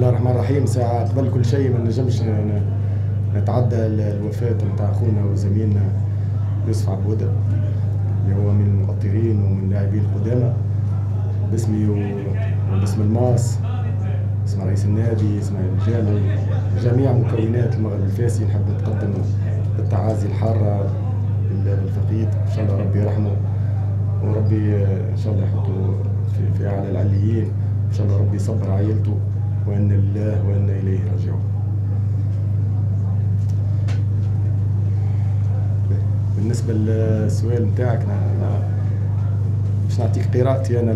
الله الرحمن الرحيم. ساعة قبل كل شيء ما نجمش نتعدى الوفاة نتاع خونا وزميلنا يوسف عبودة اللي هو من المؤطرين ومن اللاعبين القدامى باسمي وباسم الماس اسم رئيس النادي اسماعيل الجامل جميع مكونات المغرب الفاسي نحب نقدم التعازي الحارة للفقيد إن شاء الله ربي يرحمه. وربي إن شاء الله يحطه في, أعلى العليين إن شاء الله ربي يصبر عائلته وإنا لله وإنا إليه راجعون. بالنسبة للسؤال نتاعك باش نعطيك قراءتي أنا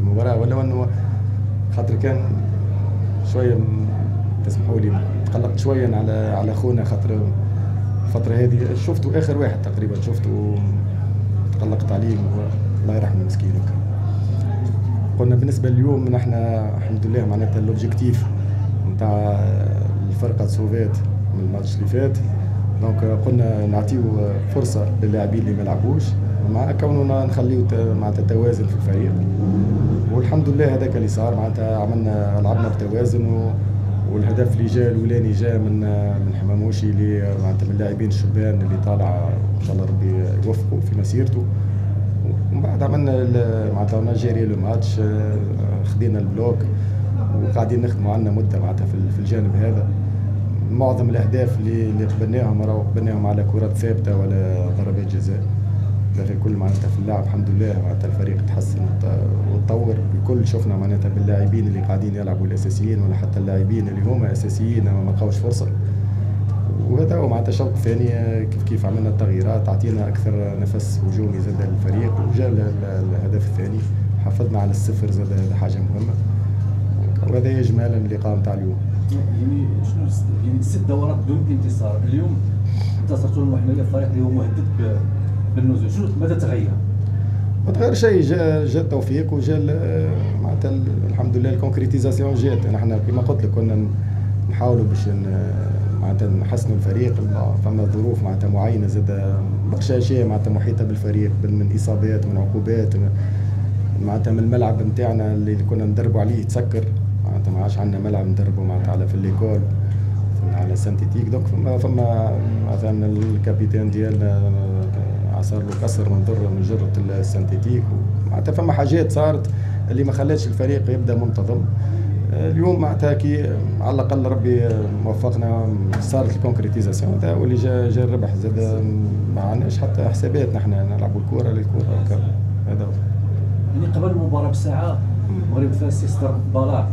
للمباراة ولو أنه خاطر كان شوية تسمحوا لي تقلقت شوية على على خونا خاطر الفترة هذه. شفته آخر واحد تقريبا شفته تقلقت عليه الله يرحمه مسكين قلنا بالنسبة لليوم نحن الحمد لله معناتها ال objectif نتاع الفرقة سوفيت من الماتش اللي فات. donc قلنا نعطيو فرصة للاعبين اللي ما لعبوش مع كوننا نخليو معناتها توازن في الفريق. والحمد لله هذاك اللي صار معناتها عملنا لعبنا بتوازن و والهدف اللي جاء الأولاني جاء من من حماموشي اللي معناتها من اللاعبين الشبان اللي طالع إن شاء الله ربي يوفقه في مسيرته. ومن بعد عملنا معناتها جيري لو ماتش آه، خدينا البلوك وقاعدين نخدموا عندنا مدة معناتها في الجانب هذا. معظم الأهداف اللي اللي قبلناهم راهو قبلناهم على كرات ثابتة ولا ضربات جزاء. باقي كل معناتها في اللعب الحمد لله معناتها الفريق تحسن وتطور. الكل شفنا معناتها باللاعبين اللي قاعدين يلعبوا الأساسيين ولا حتى اللاعبين اللي هما أساسيين ما لقاوش فرصة. وهذا معناتها الشوط الثاني كيف كيف عملنا التغييرات أعطينا أكثر نفس هجومي زاد للفريق وجاء الهدف الثاني. حافظنا على الصفر زاد هذا حاجة مهمة. وهذا اجمالا اللقاء نتاع اليوم. يعني شنو يعني ست دورات بدون انتصار. اليوم انتصرتوا المحمليه الفريق اللي هو مهدد بالنزول. شنو ماذا تغير؟ ما تغير شيء. جاء جاء التوفيق وجاء معناتها الحمد لله ال concrétisation جات. نحن كما قلت لك كنا نحاولوا باش معناتها نحسنوا الفريق فما ظروف معناتها معينة زاد برشا اشياء معناتها محيطة بالفريق من إصابات من عقوبات معناتها من الملعب نتاعنا اللي كنا ندربوا عليه تسكر معناتها ما عادش عندنا ملعب ندربوا معناتها على في l'école على synthétique donc فما فما مثلا ال capitaine ديالنا صار له كسر من ضر من جرة ال synthétique معناتها فما حاجات صارت اللي ما خلاتش الفريق يبدأ منتظم. اليوم معناتها كي على الأقل ربي وفقنا صارت ال concrétisation هذا واللي جا جا الربح زاد ما عندناش حتى حسابات نحن نلعبوا الكره للكره وكذا هذا هو. يعني قبل المباراه بساعة المغرب الفاسي يصدر بلاغ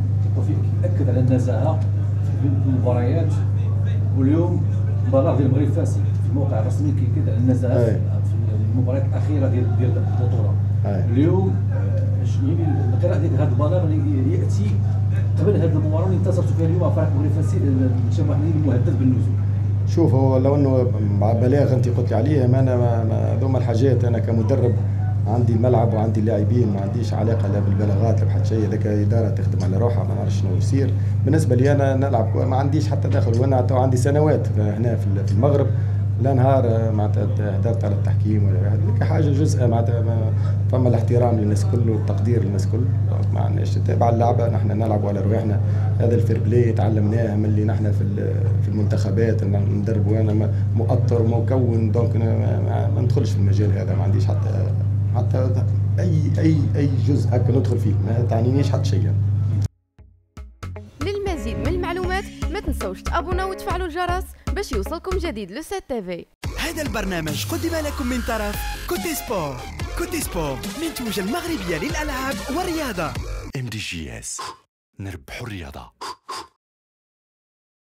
ياكد على النزاهة في المباريات. واليوم بلاغ ديال المغرب الفاسي في الموقع الرسمي كيكد على النزاهة في المباريات الأخيرة ديال ديال البطولة. اليوم يعني القراءه ديال هذا البلاغ اللي يأتي قبل هذه المباراة اللي انتصرتوا فيها اليوم فريق بونيفاسي شباب المحمدية المهدد بالنزول شوف هو لو انه مع بلاغ انت قلت لي عليه ما أنا هذوما الحاجات أنا كمدرب عندي الملعب وعندي اللاعبين ما عنديش علاقة لا بالبلاغات لا بحتى شيء هذاك إدارة تخدم على روحها ما نعرفش شنو يصير. بالنسبة لي أنا نلعب ما عنديش حتى دخل وأنا عندي سنوات هنا في المغرب. لا نهار معناتها هدرت على التحكيم ولا حاجة جزء معناتها فما الاحترام للناس كل والتقدير للناس كل ما عندناش تتابع اللعبة نحن نلعب على رواحنا. هذا ال fair play تعلمناه من اللي نحن في في المنتخبات ندربوا أنا مؤطر مكون. donc ما ندخلش في المجال هذا ما عنديش حتى حتى أي أي أي جزء هكا ندخل فيه. ما تعنينيش حتى شيء. للمزيد المعلومات ما تنسوش تابونا وتفعلوا الجرس باش يوصلكم جديد لو سي تي هذا البرنامج قدم لكم من طرف كوتي سبور. كوتي سبور منتوجة المغربية للألعاب والرياضة. MDJS نربح الرياضة.